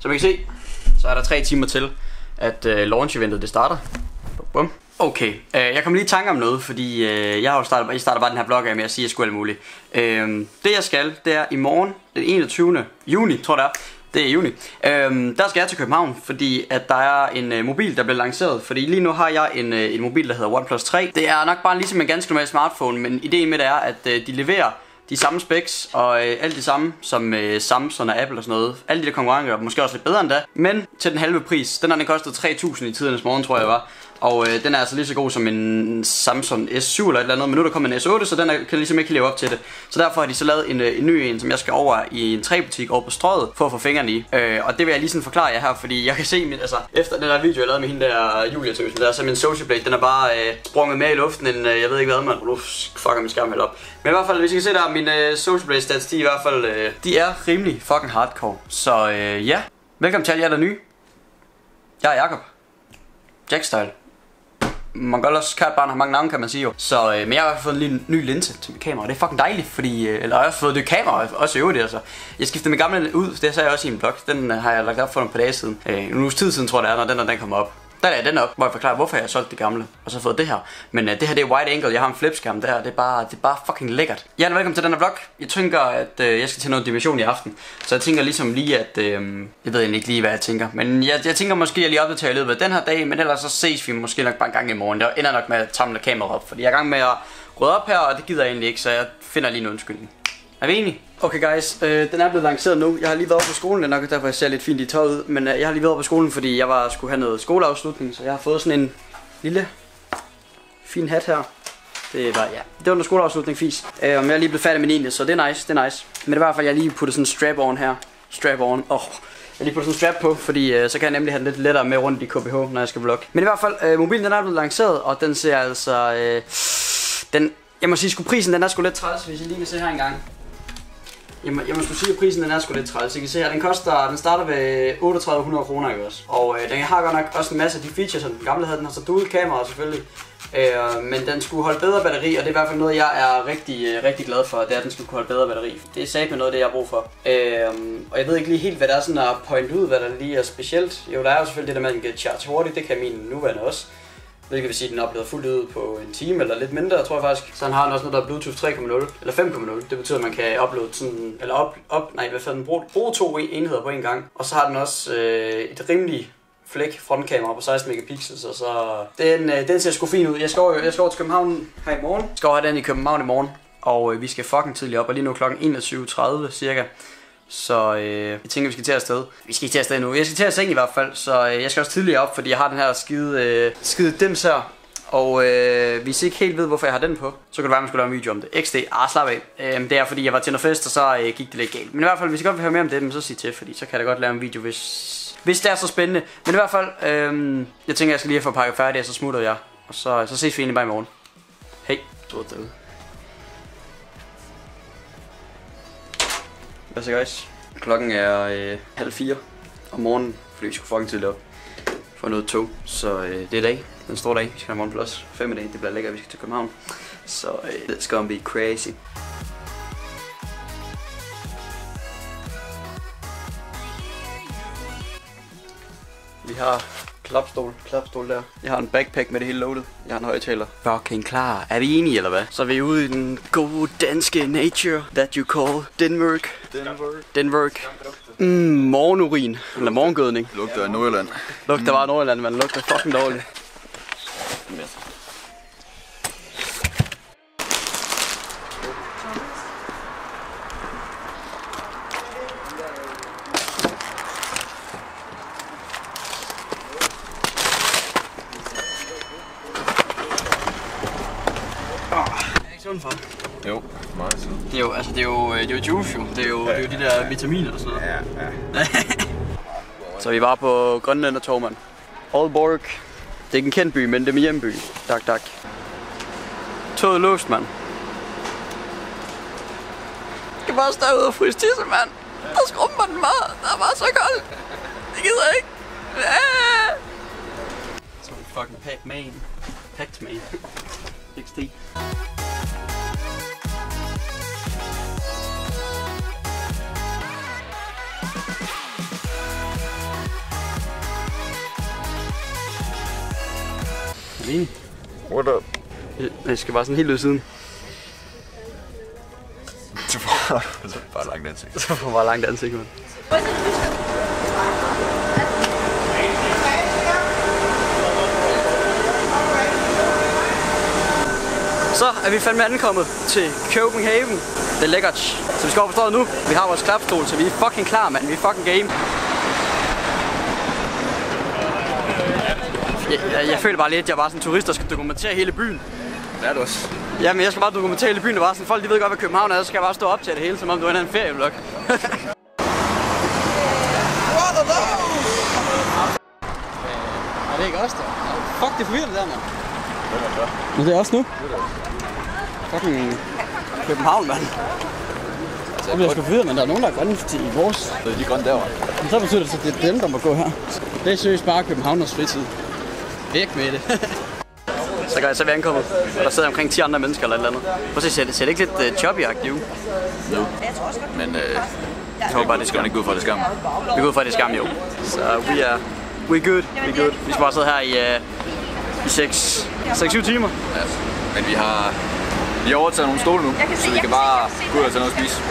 Som I kan se, så er der tre timer til, at øh, launch-eventet det starter. Bum. Okay, øh, jeg kommer lige i tanke om noget, fordi øh, jeg har jo startet, jeg starter bare den her blog af med at sige, at jeg skulle alt muligt. Øh, det jeg skal, det er i morgen, den 21. juni, tror jeg det er, det er i juni. Øhm, der skal jeg til København, fordi at der er en øh, mobil, der bliver lanceret. Fordi lige nu har jeg en, øh, en mobil, der hedder OnePlus 3. Det er nok bare ligesom en ganske normal smartphone, men ideen med det er, at øh, de leverer de samme specs og øh, alt det samme som øh, Samsung og Apple og sådan noget. Alle de der konkurrenter, måske også lidt bedre end da. Men til den halve pris. Den har den kostet 3.000 i tidernes morgen, tror jeg var. Og øh, den er altså lige så god som en Samsung S7 eller et eller andet, men nu er der kommet en S8, så den er, kan ligesom ikke leve op til det. Så derfor har de så lavet en, øh, en ny en, som jeg skal over i en træbutik over på strøget for at få fingrene i. Øh, og det vil jeg lige sådan forklare jer her, fordi jeg kan se, min, altså, efter den der video, jeg lavede med hende der Julia Tøsen, der så min social blade, den er bare øh, sprunget med i luften, en, øh, jeg ved ikke hvad, man. Nu fucker min skærm helt op. Men i hvert fald, hvis I kan se der, min øh, social blade stats, de er i hvert fald, øh, de er rimelig fucking hardcore. Så øh, ja, velkommen til alle jer der er nye. Jeg er Jakob. Jackstyle også kært barn har mange navne, kan man sige jo. Så, øh, men jeg har i hvert fald fået en lille ny linse til mit kamera, og det er fucking dejligt, fordi, øh, eller jeg har også fået det kamera, også i øvrigt, altså. Jeg skiftede min gamle ud, det sagde jeg også i en blog, den øh, har jeg lagt op for nogle par dage siden. Øh, en uges tid siden, tror jeg det er, når den, når den kommer op. Der er den op, hvor jeg forklarer, hvorfor jeg har solgt det gamle, og så fået det her. Men uh, det her det er wide angle, jeg har en flipskærm der, det er bare, det er bare fucking lækkert. Ja, velkommen til den her vlog. Jeg tænker, at uh, jeg skal til noget dimension i aften. Så jeg tænker ligesom lige, at, uh, jeg ved ikke lige, hvad jeg tænker. Men jeg, jeg tænker måske, at jeg lige opdaterer i løbet af den her dag, men ellers så ses vi måske nok bare en gang i morgen. Jeg ender nok med at samle kameraet op, fordi jeg er i gang med at rydde op her, og det gider jeg egentlig ikke, så jeg finder lige en undskyldning. Er vi enige? Okay guys, øh, den er blevet lanceret nu. Jeg har lige været på skolen, det er nok derfor jeg ser lidt fint i tøjet ud. Men øh, jeg har lige været på skolen, fordi jeg var, skulle have noget skoleafslutning. Så jeg har fået sådan en lille fin hat her. Det var, ja, det var en skoleafslutning fis. Øh, men jeg er lige blevet færdig med 9. så det er nice, det er nice. Men det var i hvert fald, jeg lige puttet sådan en strap on her. Strap on. Åh, oh, jeg lige puttet sådan en strap på, fordi øh, så kan jeg nemlig have den lidt lettere med rundt i KBH, når jeg skal vlogge. Men i hvert fald, øh, mobilen den er blevet lanceret, og den ser altså... Øh, den, jeg må sige, sgu prisen den er sgu lidt træls, hvis I lige kan se her engang. Jeg må, jeg må sige, at prisen den er sgu lidt træls. I kan se her, den koster, den starter ved 3800 kroner, ikke også? Og øh, den har godt nok også en masse af de features, som den gamle havde. Den har så dual kamera selvfølgelig. Øh, men den skulle holde bedre batteri, og det er i hvert fald noget, jeg er rigtig, øh, rigtig glad for, det er, at den skulle kunne holde bedre batteri. Det er sagt med noget af det, jeg har brug for. Øh, og jeg ved ikke lige helt, hvad der er sådan at point ud, hvad der lige er specielt. Jo, der er jo selvfølgelig det der med, at den kan charge hurtigt, det kan min nuværende også. Hvilket vil sige, at den oplever fuldt ud på en time eller lidt mindre, tror jeg faktisk. Så han har også noget, der er Bluetooth 3.0 eller 5.0. Det betyder, at man kan uploade sådan, eller op, op nej, hvad fanden, bruge, bruge to enheder på en gang. Og så har den også øh, et rimeligt flæk frontkamera på 16 megapixels, og så den, øh, den ser sgu fin ud. Jeg skal, over, jeg skal over til København her i morgen. Jeg skal have den i København i morgen, og øh, vi skal fucking tidligt op, og lige nu klokken 21.30 cirka. Så øh, jeg tænker, vi skal til afsted. Vi skal ikke til afsted nu. Jeg skal til at seng i hvert fald, så øh, jeg skal også tidligere op, fordi jeg har den her skide, øh, skide dims her. Og øh, hvis I ikke helt ved, hvorfor jeg har den på, så kan det være, at man skulle lave en video om det. XD, ah, slap af. Øh, det er fordi, jeg var til noget fest, og så øh, gik det lidt galt. Men i hvert fald, hvis I godt vil høre mere om det, så sig til, fordi så kan jeg da godt lave en video, hvis, hvis det er så spændende. Men i hvert fald, øh, jeg tænker, jeg skal lige have få pakket færdigt, og så smutter jeg. Og så, så ses vi egentlig bare i morgen. Hej. Hvad så guys? Klokken er øh, halv fire om morgenen, fordi vi skulle fucking tidligt op for noget tog. Så øh, det er dag, den store dag. Vi skal have morgen plus 5 i dag, det bliver lækkert, vi skal til København. Så øh, it's gonna be crazy. Vi har klapstol, klapstol der. Jeg har en backpack med det hele loaded. Jeg har en højtaler. Fucking klar. Er vi enige, eller hvad? Så er vi ude i den gode danske nature, that you call Denmark. Denmark. Denmark. Mm, morgenurin. Eller morgengødning. Lugter af Nordjylland. Lugter bare Nordjylland, men lugter fucking dårligt. sund for Jo, meget sund. Det er jo, altså det er jo, øh, det er jo juice jo. Det er jo, det er jo de der vitaminer og sådan noget. Ja, ja. så vi var på Grønland og Tormand. Aalborg. Det er ikke en kendt by, men det er min hjemby. Tak, tak. Toget er låst, mand. Jeg kan bare stå ude og fryse tisse, mand. Der skrumper den meget. Der er bare så koldt. Det gider jeg ikke. Ja. Så fucking pack man. Packed man. XD. Enig. What up? Jeg skal bare sådan helt ud siden. Du får bare langt ansigt. Så får bare langt ansigt, mand. Så er vi fandme ankommet til Copenhagen. Det er lækkert. Så vi skal over på nu. Vi har vores klapstol, så vi er fucking klar, mand. Vi er fucking game. Jeg, jeg, jeg føler bare lidt, at jeg er bare sådan en turist, der skal dokumentere hele byen. Det er du også. Jamen, jeg skal bare dokumentere hele byen. Det var sådan, folk de ved godt, hvad København er, så skal jeg bare stå op til det hele, som om det var en anden ferievlog. er det ikke os, der? Fuck, det er forvirrende der, mand. Er? Men det er også nu. Fucking København, mand. Jeg bliver sgu forvirret, men der er nogen, der er grønne i vores. Så er de grønne derovre. Men så betyder det, at det er dem, der må gå her. Det er seriøst bare Københavners fritid. Væk med det. så, gør, så er vi ankommet, og der sidder omkring 10 andre mennesker eller et eller andet. Prøv at se, ser det, ser ikke lidt uh, choppy-agtigt ud? No. Men øh, Jeg håber bare, det skal ikke gå for det skam. Vi går ud at det er skam, jo. Så we are, we good, we good. Vi skal bare sidde her i, uh, i 6-7 timer. Ja. Men vi har, vi har overtaget nogle stole nu, så vi kan bare gå ud og tage noget at spise.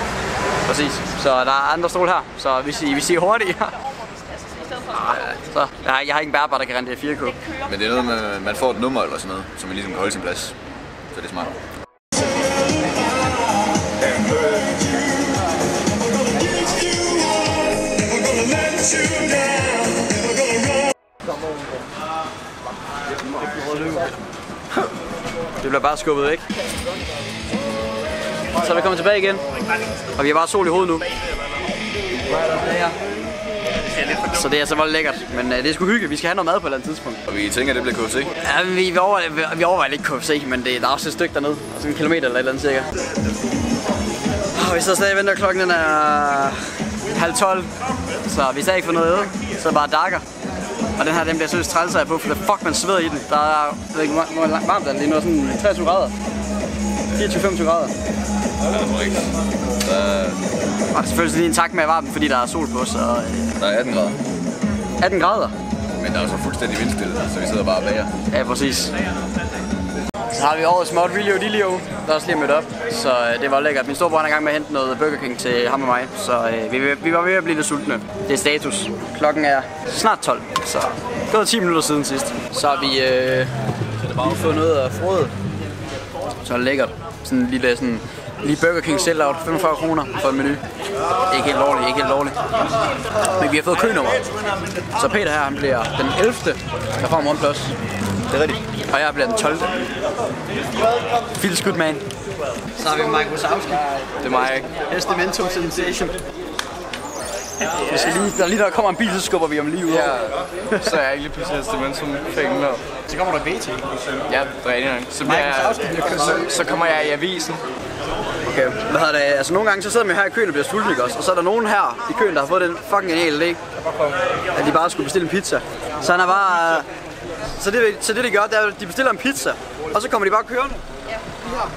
Præcis. Så der er andre stole her, så vi siger, vi siger hurtigt. så jeg har, jeg har ikke en bærbar, der kan rende det 4K. Men det er noget med, man får et nummer eller sådan noget, så man ligesom kan holde sin plads. Så det er smart. Det bliver bare skubbet væk. Så er vi kommet tilbage igen. Og vi har bare sol i hovedet nu. Så det er altså vold lækkert. Men uh, det er sgu hyggeligt. Vi skal have noget mad på et eller andet tidspunkt. Og vi tænker, at det bliver KFC. Ja, vi, vi, overvejer, vi, overvejer lidt KFC, men det, der er også et stykke dernede. Altså en kilometer eller et eller andet cirka. Og vi sidder stadig og venter. Klokken den er halv 12. Så vi stadig ikke fået noget æde. Så bare dakker. Og den her, den bliver seriøst træls af på, for det fuck, man sveder i den. Der er, jeg ved ikke, hvor, varmt er den lige nu, sådan 23 grader. 24-25 grader. Ja, det er rigtigt. Og selvfølgelig lige en tak med at varme, fordi der er sol på, så øh, der er 18 grader. 18 grader. Men der er så fuldstændig vindstille, så vi sidder bare og bager. Ja, præcis. Så har vi årets Mod Vilio Dilio, der også lige er mødt op. Så øh, det var lækkert. Min storebror er i gang med at hente noget Burger King til ham og mig. Så øh, vi, vi var ved at blive lidt sultne. Det er status. Klokken er snart 12, så gået 10 minutter siden sidst. Så har vi øh, lige fået noget af frået. Så er det lækkert. Sådan en lille sådan, lige Burger King sellout, 45 kroner for en menu. Ikke helt lovligt, ikke helt lovligt. Men vi har fået kønummer. Så Peter her, han bliver den 11. der får en OnePlus. Det er rigtigt. Og jeg bliver den 12. Feels good, man. Så har vi Mike Wazowski. Det er mig, ikke? Estimentum Sensation. Vi skal lige, der, lige der kommer en bil, så skubber vi ham lige ud. Ja, så er jeg ikke lige pludselig Estimentum fængen med. Så kommer der BT. Ja, er nok. Så, bliver jeg, så, så kommer jeg i avisen. Okay, hvad hedder det? Altså nogle gange så sidder man her i køen og bliver sulten, ikke også? Og så er der nogen her i køen, der har fået den fucking geniale idé, at de bare skulle bestille en pizza. Så han er bare... øh, Så det, så det de gør, det er, at de bestiller en pizza, og så kommer de bare kørende. Ja.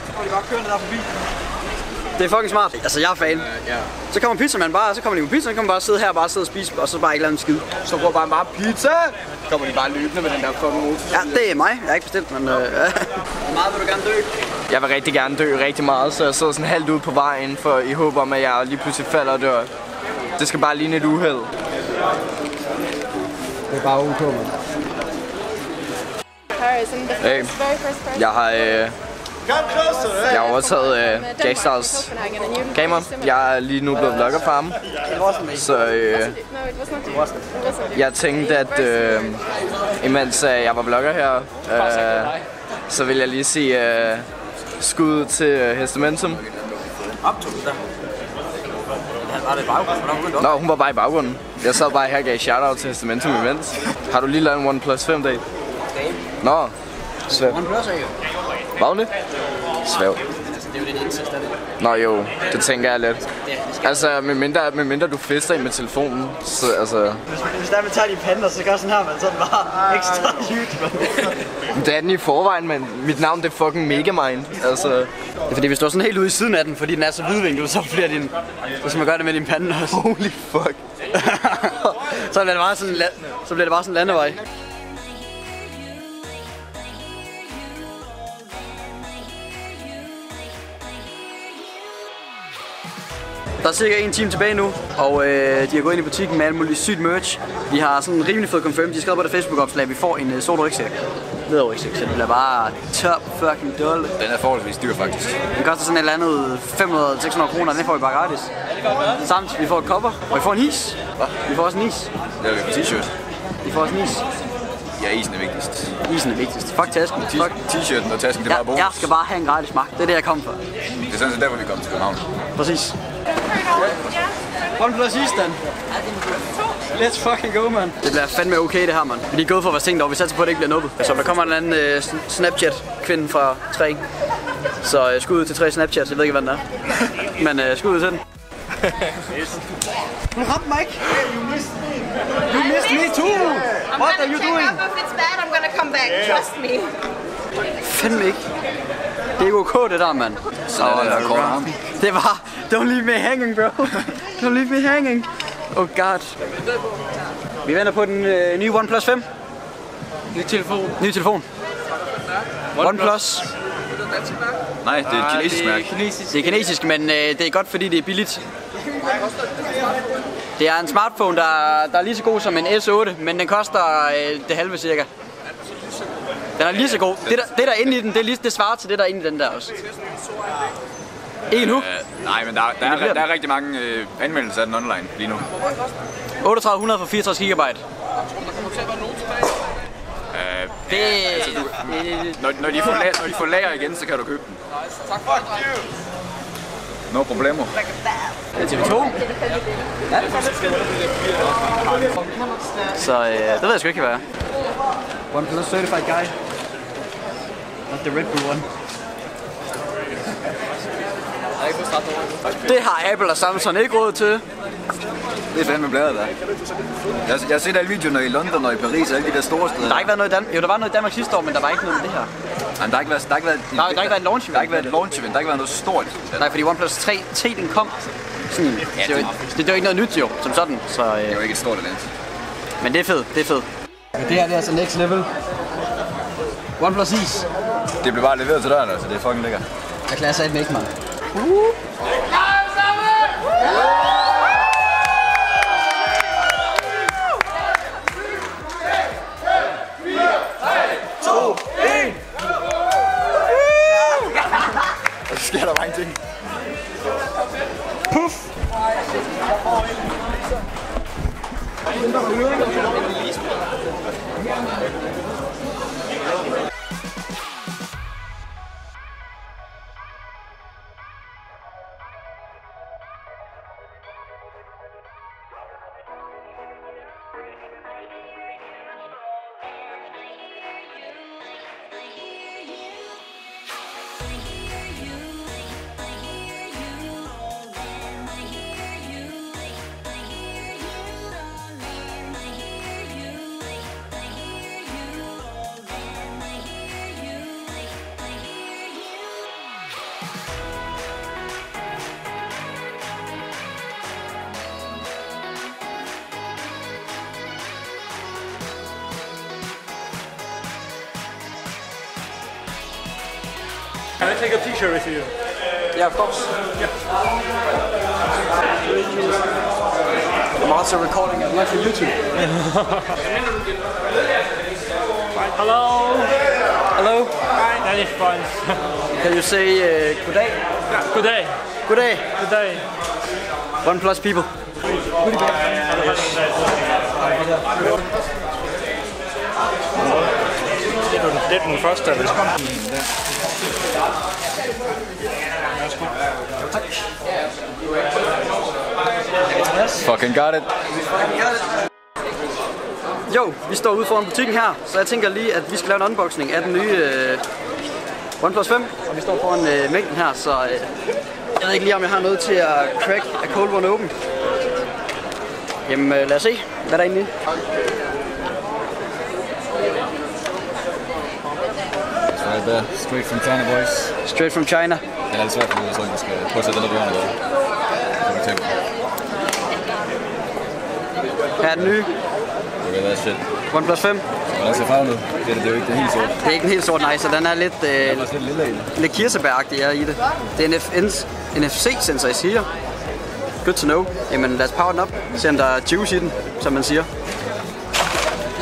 Så kommer de bare kørende der forbi. Det er fucking smart. Altså, jeg er fan. Ja. Så kommer pizzamanden bare, så kommer de på pizza, så kan man bare sidde her og bare sidde og spise, og så bare ikke lave en skid. Så råber han bare pizza! Kommer de bare løbende med den der fucking motor. Ja, det er mig. Jeg har ikke bestilt, men... Øh, Hvor meget vil du gerne dø? Jeg vil rigtig gerne dø rigtig meget, så jeg sidder sådan halvt ude på vejen, for i håb om, at jeg lige pludselig falder og dør. Det skal bare ligne et uheld. Det er bare ok, man. Harrison, the Hey. Jeg har, øh, jeg har overtaget øh, Jack Stars kamera. Jeg er lige nu blevet vlogger for ham. Så øh, jeg tænkte, at øh, imens øh, jeg var vlogger her, øh, så vil jeg lige sige øh, skud til øh, Hestementum. Optog der. Nå, hun var bare i baggrunden. Jeg sad bare her og gav shoutout til Hestementum imens. Har du lige lavet en OnePlus 5 dag? Nå, svæv. One Plus er jo. Det? Svæv. Det er jo er det? Nå jo, det tænker jeg lidt. Altså, med mindre, med mindre du fester ind med telefonen, så altså... Hvis der man tager de pander, så gør sådan her, man sådan bare ekstra sygt, man. Det er den i forvejen, men mit navn det er fucking Megamind. Altså, Det er fordi, hvis du er sådan helt ude i siden af den, fordi den er så hvidvinklet, så bliver din... Så skal man gøre det med din pande også. holy fuck. så bliver det bare sådan, så bliver det bare sådan en landevej. Der er cirka en time tilbage nu, og øh, de har gået ind i butikken med alt muligt sygt merch. Vi har sådan en rimelig fået confirmed. De har skrevet på det Facebook-opslag, at vi får en øh, sort rygsæk. Ned rygsæk, så det bliver bare top fucking dolle. Den er forholdsvis dyr faktisk. Den koster sådan et eller andet 500-600 kroner, den får vi bare gratis. Samt, vi får et cover, og vi får en is. Vi får også en is. Det er vi på t-shirt. Vi får også en is. Ja, isen er vigtigst. Isen er vigtigst. Fuck tasken. Fuck. T-shirten og tasken, det er Jeg, bare bonus. jeg skal bare have en gratis magt. Det er det, jeg kom for. Det er sådan set derfor, vi kom til København. Præcis. One plus Eastern. Let's fucking go, man. Det bliver fandme okay, det her, man. Vi er gået for vores ting, dog. Vi satser på, at det ikke bliver nubbet. Så der kommer en anden uh, Snapchat-kvinde fra 3. Så uh, skud ud til 3 Snapchats. Jeg ved ikke, hvad den er. Men uh, skud ud til den. Du ramte mig ikke. You missed me too. I'm What are you check doing? up if it's bad. I'm gonna come back. Trust me. Fandme ikke. Det er ikke ok, det der, mand. Så er det der kort arm. Det var, don't leave me hanging, bro. Don't leave me hanging. Oh god. Vi venter på den øh, nye OnePlus 5. Ny telefon. Ny telefon. OnePlus. Nej, det er et kinesisk mærke. Det er kinesisk, men øh, det er godt, fordi det er billigt. Det er en smartphone, der, der er lige så god som en S8, men den koster øh, det halve cirka. Den er lige så god. Det der, det der er inde i den, det, er lige, det svarer til det, der er inde i den der også. Ikke nu. Øh, nej, men der, der, det er, der er rigtig mange øh, anmeldelser af den online lige nu. 3800 for 64 GB. Øh, Det, altså, du, når, når, de får lager, når de får lager igen, så kan du købe den. No problemo. Det er TV2. Ja. Så øh, det ved jeg sgu ikke, hvad er. OnePlus Certified Guy. Not the Red Bull one. Det har Apple og Samsung ikke råd til. Det er fandme bladet der. Jeg, jeg har set alle videoerne i London og i Paris og alle de der store steder. Der har ikke været noget i Danmark. Jo, der var noget i Danmark sidste år, men der var ikke noget med det her. Jamen, der har ikke været, der har ikke været, Der har- der har ikke været et launch Der har ikke været et launch event. Der har ikke været noget stort. Nej, fordi OnePlus 3 T den kom. Sådan, det, er jo, ikke- det, det er jo ikke noget nyt jo, som sådan. Så, Det er øh, jo ikke et stort event. men det er fedt, det er fedt. Men det her det er altså next level. OnePlus Is. Det blev bare leveret til døren, altså. Det er fucking lækkert. Jeg klarer sig ikke, mand. Og take a picture with you? Yeah, of course. I'm also recording it live for YouTube. Hello. Hello. Hi. Is fun. Can you say uh, good day? Good day. Good day. Good day. OnePlus people. Det er den første, der velkommen. Fucking got it. Jo, vi står ude foran butikken her, så jeg tænker lige, at vi skal lave en unboxing af den nye øh, OnePlus 5. Og vi står foran øh, mængden her, så øh, jeg ved ikke lige, om jeg har noget til at crack a cold one open. Jamen, øh, lad os se, hvad der er inde i. Right there. Straight from China, boys. Straight from China. Det er svært, fordi jeg tror ikke, vi skal prøve at sætte den op i hånden. For. Her er den nye Look at that shit. OnePlus 5. Hvordan ser farven ud? Det er, det er jo ikke det er helt sort. Det er ikke en helt sort nej, så den er lidt, er øh, også lidt lille i det. lidt kirsebæragtig ja, i det. Det er en NFC-sensor, jeg siger. Good to know. Jamen lad os power den op. Se om der er juice i den, som man siger.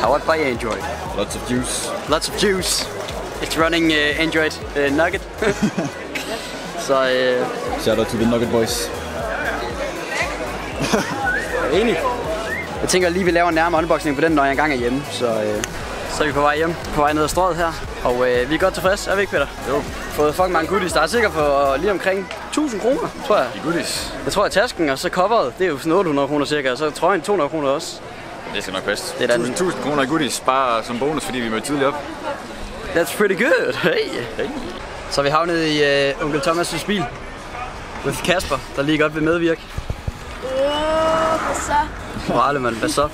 Powered by Android. Lots of juice. Lots of juice. It's running uh, Android uh, Nugget. Så uh, Shout out to the Nugget Boys. jeg enig. Jeg tænker lige, vi laver en nærmere unboxing på den, når jeg engang er hjemme. Så, øh, så er vi på vej hjem, på vej ned ad strøget her. Og øh, vi er godt tilfredse, er vi ikke, Peter? Jo. Fået fucking mange goodies. Der er sikkert for lige omkring 1000 kroner, tror jeg. De goodies. Jeg tror, at tasken og så coveret, det er jo sådan 800 kroner cirka. Og så trøjen 200 kroner også. Det skal nok passe. Det er da den- 1000, 1000 kroner i goodies, bare som bonus, fordi vi mødte tidligt op. That's pretty good. Hey. hey. Så er vi havnet i øh, onkel Thomas' bil. With Kasper, der lige godt vil medvirke. Morale, hvad så?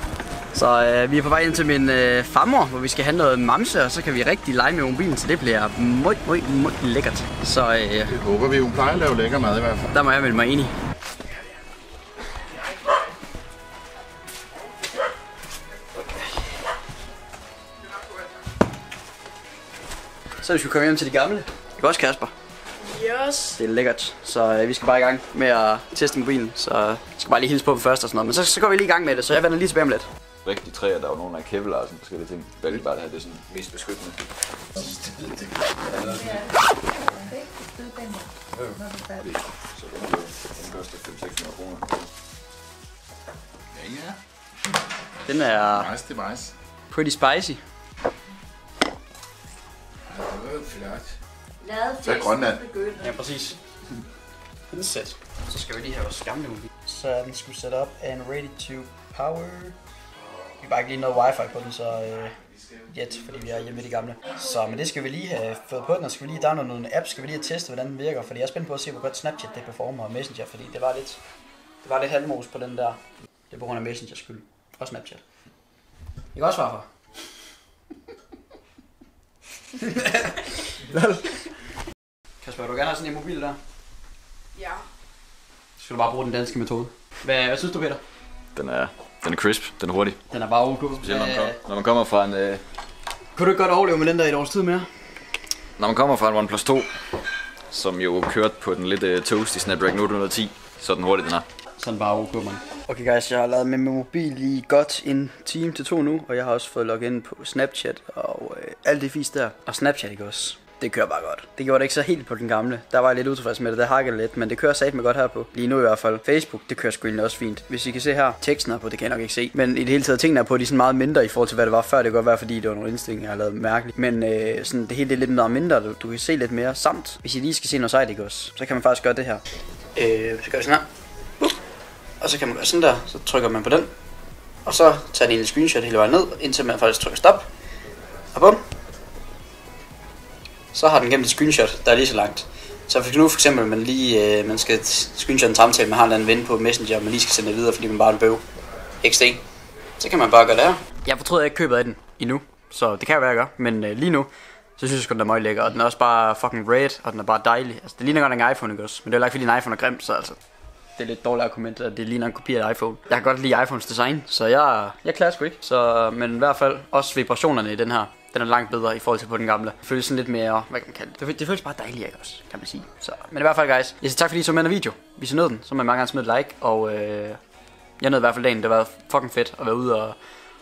Så øh, vi er på vej ind til min øh, farmor, hvor vi skal have noget mamse, og så kan vi rigtig lege med mobilen, så det bliver meget, meget, meget lækkert. Så øh, Det håber vi. Hun plejer at lave lækker mad i hvert fald. der må jeg melde mig enig. Så vi skulle komme hjem til de gamle. Ikke også, Kasper? Yes. Det er lækkert. Så øh, vi skal bare i gang med at teste mobilen. Så jeg skal bare lige hilse på dem først og sådan noget. Men så, så går vi lige i gang med det, så jeg vender lige tilbage om lidt. Rigtige træer, der er jo nogen, der er kevlar og sådan forskellige ting. Jeg vil bare have det sådan mest beskyttende. Så den koster 500-600 kroner. Ja, ja. Den er Nice device. pretty spicy. Flot. Lavet Så er Grønland. Ja, præcis. Indsæt. Så skal vi lige have vores gamle mobil. Så den skulle sætte op and ready to power. Vi kan bare ikke lige noget wifi på den, så øh, jet, fordi vi er hjemme i de gamle. Så men det skal vi lige have fået på den, og skal vi lige downloade nogle apps, skal vi lige have testet, hvordan den virker. Fordi jeg er spændt på at se, hvor godt Snapchat det performer og Messenger, fordi det var lidt, det var lidt halvmos på den der. Det er på grund af Messengers skyld. Og Snapchat. Jeg kan også svare for. Kasper, vil du gerne have sådan en mobil der? Ja. Så skal du bare bruge den danske metode. Hvad, hvad synes du, Peter? Den er, den er crisp, den er hurtig. Den er bare ok. Specielt når man, Hvad- kom, når man kommer fra en, øh, Kunne du ikke godt overleve med den der i et års tid mere? når man kommer fra en OnePlus 2, som jo kørte på den lidt øh, toasty Snapdragon 810, så er den hurtig, den er. Sådan bare ok, man. Okay guys, jeg har lavet med min mobil i godt en time til to nu, og jeg har også fået logget ind på Snapchat og øh, alt det fisk der. Og Snapchat ikke også. Det kører bare godt. Det gjorde det ikke så helt på den gamle. Der var jeg lidt utilfreds med det, der hakkede lidt, men det kører sat med godt her på. Lige nu i hvert fald. Facebook, det kører sgu også fint. Hvis I kan se her, teksten er på, det kan jeg nok ikke se. Men i det hele taget, tingene er på, de er sådan meget mindre i forhold til, hvad det var før. Det kan godt være, fordi det var nogle indstillinger, jeg har lavet mærkeligt. Men øh, sådan, det hele det er lidt meget mindre. Du, du kan se lidt mere. Samt, hvis I lige skal se noget sejt, ikke også, så kan man faktisk gøre det her. Øh, så gør vi sådan her. Og så kan man gøre sådan der, så trykker man på den. Og så tager den en screenshot hele vejen ned, indtil man faktisk trykker stop. Og bum. Så har den gemt et screenshot, der er lige så langt. Så hvis nu for eksempel man lige øh, man skal screenshot en samtale, man har en eller anden ven på Messenger, og man lige skal sende det videre, fordi man bare er en bøv. XD. Så kan man bare gøre det her. Jeg fortryder ikke købet af den endnu, så det kan jo være, jeg gør. Men øh, lige nu, så synes jeg sgu, den er meget lækker. Og den er også bare fucking red, og den er bare dejlig. Altså, det ligner godt en iPhone, ikke også? Men det er jo ikke, fordi en iPhone er grim, så altså det er lidt dårligt argument, at det ligner en kopi af iPhone. Jeg kan godt lide iPhones design, så jeg, jeg klarer sgu ikke. Så, øh, men i hvert fald også vibrationerne i den her, den er langt bedre i forhold til på den gamle. Det føles sådan lidt mere, hvad kan man kalde det? Det, føles bare dejligt, ikke også, kan man sige. Så, men i hvert fald, guys, jeg siger tak fordi I så med en video. Hvis I nød den, så må I meget gerne smide et like, og øh, jeg nød i hvert fald dagen. Det var fucking fedt at være ude og,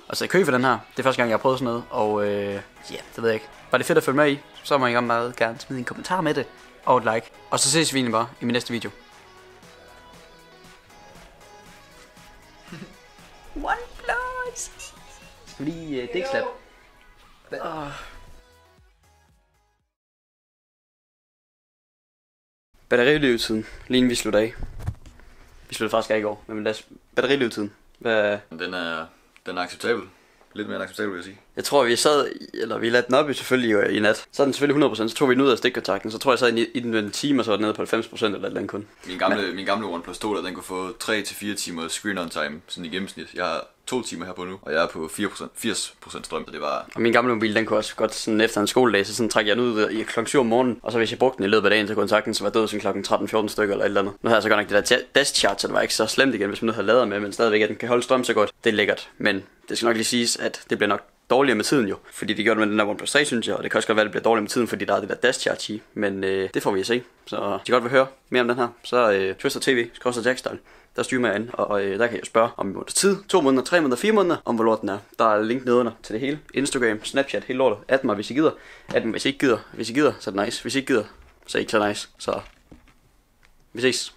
og så i kø for den her. Det er første gang, jeg har prøvet sådan noget, og øh, ja, det ved jeg ikke. Var det fedt at følge med i, så må I meget gerne smide en kommentar med det, og et like. Og så ses vi egentlig bare i min næste video. One plus. Skal vi lige uh, dækslap? Oh. Batterilevetiden, lige inden vi slutter af. Vi sluttede faktisk af i går, men lad os... Batterilevetiden. Hvad... Den er, den er acceptabel. Lidt mere end acceptabel, vil jeg sige. Jeg tror, vi sad, eller vi lader den op i selvfølgelig i, i nat. Så er den selvfølgelig 100%, så tog vi den ud af stikkontakten. Så tror jeg, sad i, i den en time, og så var den nede på 90% eller et eller andet kun. Min gamle, min gamle OnePlus 2, der, den kunne få 3-4 timer screen on time, sådan i gennemsnit. Jeg har to timer her på nu, og jeg er på 4%, 80% strøm, så det var... Og min gamle mobil, den kunne også godt sådan efter en skoledag, så sådan trækker jeg den ud i klokken 7 om morgenen. Og så hvis jeg brugte den i løbet af dagen, så kunne den sagtens være død sådan klokken 13-14 stykker eller et eller andet. Nu har jeg så godt nok det der dash chart, så det var ikke så slemt igen, hvis man nu havde lavet med, men stadigvæk at den kan holde strøm så godt. Det er lækkert, men det skal nok lige siges, at det bliver nok dårligere med tiden jo. Fordi det gjorde det med den der OnePlus 3, synes jeg. Og det kan også godt være, at det bliver dårligere med tiden, fordi der er det der dash charge i. Men øh, det får vi at se. Så de godt vil høre mere om den her. Så øh, Twister TV, skrøster Jackstyle. Der styrer jeg an, og øh, der kan jeg spørge om en måneds tid, to måneder, tre måneder, fire måneder, om hvor lort den er. Der er link nedenunder til det hele. Instagram, Snapchat, hele lortet. At mig, hvis I gider. At mig, hvis I ikke gider. Hvis I gider, så er det nice. Hvis I ikke gider, så er det ikke så nice. Så vi ses.